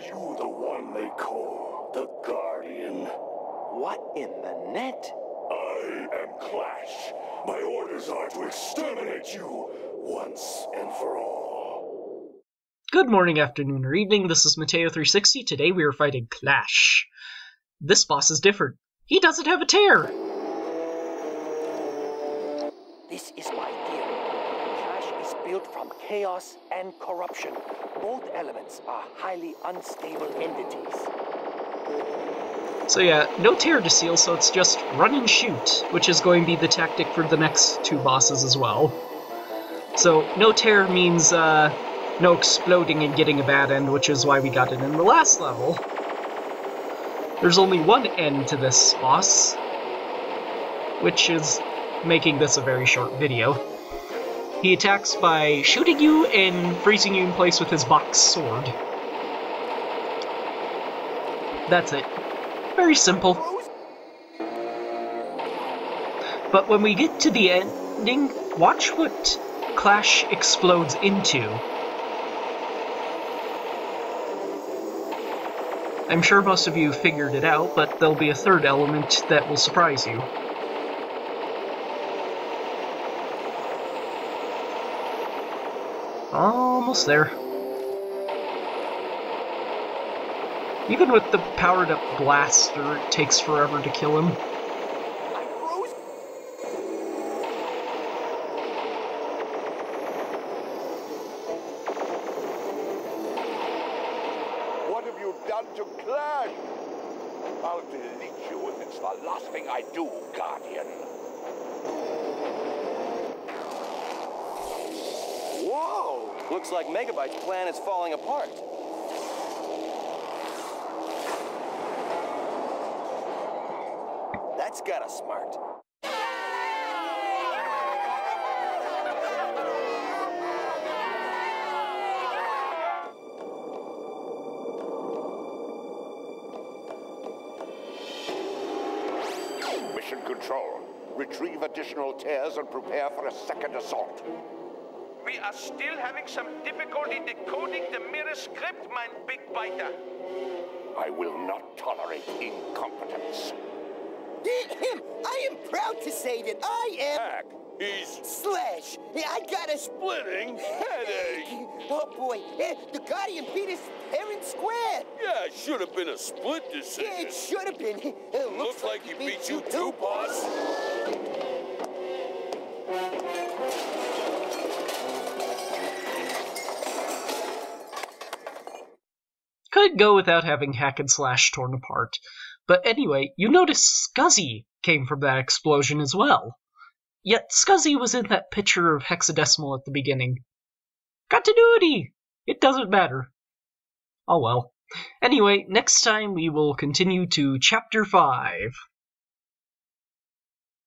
Are you the one they call the Guardian? What in the net? I am Clash. My orders are to exterminate you once and for all. Good morning, afternoon, or evening. This is Mateo360. Today we are fighting Clash. This boss is different. He doesn't have a tear. This is my theory. Clash is built from chaos and corruption. Both elements are highly unstable entities. So yeah, no tear to seal, so it's just run and shoot, which is going to be the tactic for the next two bosses as well. So no tear means uh, no exploding and getting a bad end, which is why we got it in the last level. There's only one end to this boss, which is making this a very short video. He attacks by shooting you and freezing you in place with his box sword. That's it. Very simple. But when we get to the ending, watch what Clash explodes into. I'm sure most of you figured it out, but there'll be a third element that will surprise you. Almost there. Even with the powered up blaster, it takes forever to kill him. What have you done to Clash? I'll delete you if it's the last thing I do, Guardian. Whoa! Looks like Megabyte's plan is falling apart. That's got us smart. Mission Control. Retrieve additional tears and prepare for a second assault. We are still having some difficulty decoding the mirror script, mein big biter. I will not tolerate incompetence. Him! I am proud to say that I am Hack, he's Slash. I got a splitting headache. Oh boy, eh, the Guardian beat us fair and square. Yeah, it should have been a split decision. Yeah, it should have been. It Looks like he beat you too, boss. Could go without having Hack and Slash torn apart. But anyway, you notice Scuzzy came from that explosion as well. Yet Scuzzy was in that picture of hexadecimal at the beginning. Continuity! It doesn't matter. Oh well. Anyway, next time we will continue to Chapter 5.